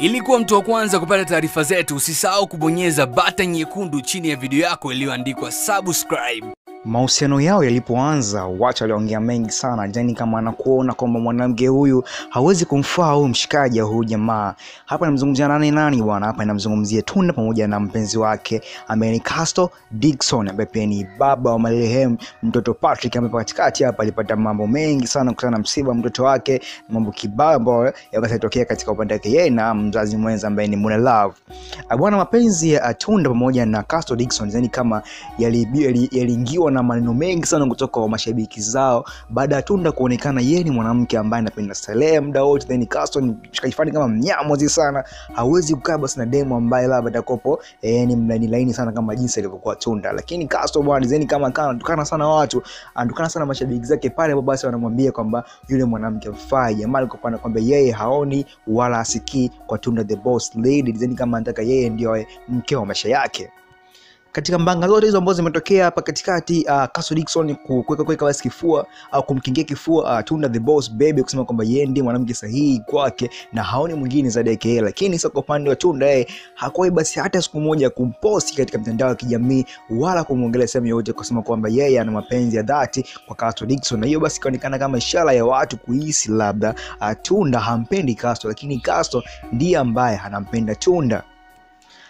Ili kuwa mtu wa kwanza kupata taarifa zetu, usisahau kubonyeza bata nyekundu chini ya video yako iliyoandikwa subscribe. Mahusiano yao yalipoanza, watu waliongea mengi sana, Jani kama anakuona kwamba mwanamke huyu hawezi kumfaa huyu mshikaji huyu jamaa. Hapa namzungumzia nani nani bwana? Hapa namzungumzia Tunda pamoja na mpenzi wake ambaye ni Casto Dickson ambaye pia ni baba wa marehemu mtoto Patrick, ambaye katikati hapa alipata mambo mengi sana kutokana na msiba mtoto wake, mambo kibao ambayo yakatokea katika upande wake yeye na mzazi mwenza ambaye ni Muna Love. Bwana, mapenzi ya Tunda pamoja na Casto Dickson yani kama yaliingiwa yali, yali na maneno mengi sana kutoka kwa mashabiki zao baada ya Tunda kuonekana yeye ni mwanamke ambaye anapenda starehe muda wote, then Carson mshikaji kama mnyamwezi sana, hawezi kukaa basi na demo ambaye labda atakopo eh, ni mlani laini sana kama jinsi alivyokuwa Tunda. Lakini Carson bwana zeni kama kana anatukana sana watu, anatukana sana mashabiki zake pale, hapo, basi wanamwambia kwamba yule mwanamke mfai. Jamaa alikuwa kwamba yeye haoni wala asikii kwa Tunda the boss lady, zeni kama anataka yeye ndio mke wa maisha yake katika mbanga zote hizo ambazo zimetokea hapa katikati, uh, Castle Dickson kuweka kuweka basi kifua au uh, kumkingia kifua uh, Tunda the boss baby, kusema kwamba yeye ndiye mwanamke sahihi kwake na haoni mwingine zaidi yake. Lakini sasa kwa upande wa Tunda, yeye hakuwahi basi hata siku moja kumposti katika mitandao ya kijamii wala kumwongelea sehemu yoyote, kusema kwamba yeye ana mapenzi ya dhati kwa Castle Dickson, na hiyo basi ikaonekana kama ishara ya watu kuhisi labda uh, Tunda hampendi Castle, lakini Castle ndiye ambaye anampenda Tunda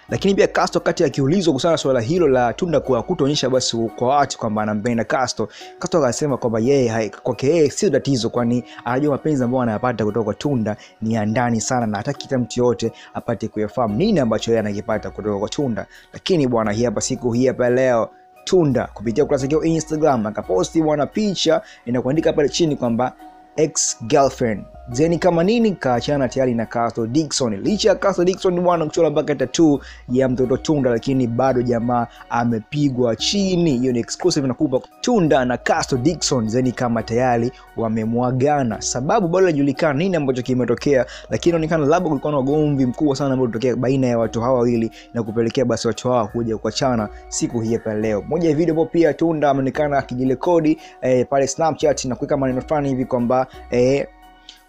lakini pia Castro kati akiulizwa kuhusiana na suala hilo la Tunda kwa kutoonyesha basi kwa watu kwamba anampenda Castro, Castro akasema kwamba yeye kwake yeye sio tatizo, kwani anajua mapenzi ambayo anayapata kutoka kwa Tunda ni ya ndani sana, na hataki hata mtu yote apate kuyafahamu nini ambacho yeye anakipata kutoka kwa Tunda. Lakini bwana, hii hapa siku hii hapa leo Tunda kupitia ukurasa wake wa Instagram akaposti bwana picha inakuandika pale chini kwamba ex girlfriend zeni kama nini kaachana tayari na Castle Dixon. Licha ya Castle Dixon bwana kuchora mpaka tattoo ya mtoto Tunda, lakini bado jamaa amepigwa chini. Hiyo ni exclusive nakupa. Tunda na Castle Dixon zeni kama tayari wamemwagana, sababu bado haijulikana nini ambacho kimetokea, lakini inaonekana labda kulikuwa na ugomvi mkubwa sana ambao ulitokea baina ya watu hawa wawili na kupelekea basi watu hawa kuja kuachana siku hii hapa leo. Moja ya video ambayo pia Tunda ameonekana akijirekodi eh, pale Snapchat na kuweka maneno fulani hivi kwamba eh,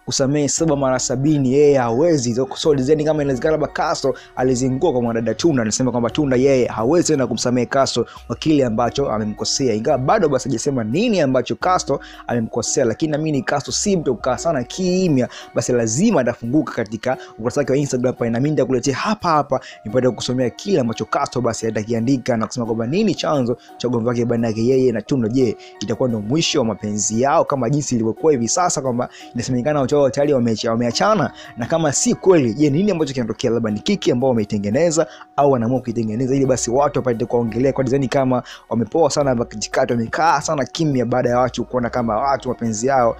kusamehe saba mara sabini yeye hawezi. So design kama inawezekana labda Castro alizingua kwa mwanadada Tunda, anasema kwamba Tunda yeye hawezi tena kumsamehe Castro kwa kile ambacho amemkosea, ingawa bado basi hajasema nini ambacho Castro amemkosea, lakini naamini Castro si mtu kukaa sana kimya, basi lazima atafunguka katika ukurasa wake wa Instagram pale, nami nitakuletea hapa hapa nipate kusomea kile ambacho Castro basi atakiandika na kusema kwamba nini chanzo cha ugomvi wake baina yake yeye na Tunda. Je, itakuwa ndio mwisho wa mapenzi yao kama jinsi ilivyokuwa hivi sasa, kwamba inasemekana watu tayari wameachana, na kama si kweli, je, nini ambacho kinatokea? Labda ni kiki ambao wameitengeneza au wanaamua kuitengeneza ili basi watu wapate kuongelea kwa design kama wamepoa sana katikati, wamekaa sana kimya, baada ya watu kuona kama watu mapenzi yao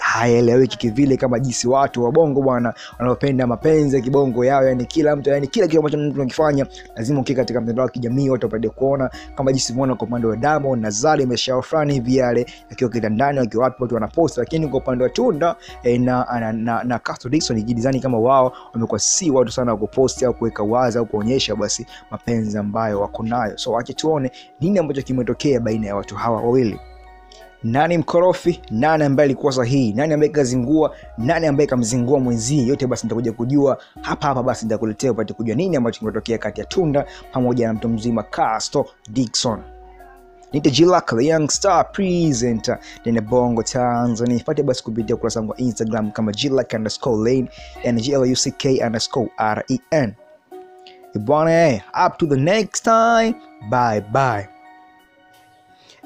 hayaeleweki kivile, kama jinsi watu wa bongo bwana wanaopenda mapenzi ya kibongo yao, yani kila mtu, yani kila kitu ambacho mtu anakifanya lazima ukiwa katika mtandao wa kijamii watu wapate kuona, kama jinsi muona kwa upande wa Diamond na Zari imeshaofrani hivi yale akiwa kitandani, wakiwa wapi watu wanapost, lakini kwa upande wa Tunda eh, na, na, na, na Castro Dickson jidizani kama wao wamekuwa si watu sana wa kuposti au kuweka wazi au kuonyesha basi mapenzi ambayo wako nayo. So wache tuone nini ambacho kimetokea baina ya watu hawa wawili. Nani mkorofi? Nani ambaye alikuwa sahihi? Nani ambaye kazingua? Nani ambaye kamzingua mwenzie? Yote basi nitakuja kujua hapa hapa, basi nitakuletea upate kujua nini ambacho kimetokea kati ya Tunda pamoja na mtu mzima Casto Dickson. Nite Jilak the young star presenter ndani Bongo Tanzania. Pate basi kupitia ukurasa wangu wa Instagram kama Jilak underscore lane and G-L-U-C-K underscore R-E-N. Bwana, up to the next time, bye bye.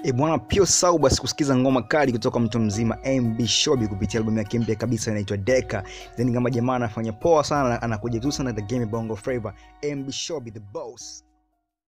E bwana, pia usahau basi kusikiza ngoma kali kutoka mtu mzima MB Shobi kupitia albamu yake mpya kabisa inaitwa Deka. Then kama jamaa anafanya poa sana, anakuja tu sana the game Bongo Flava. MB Shobi the boss.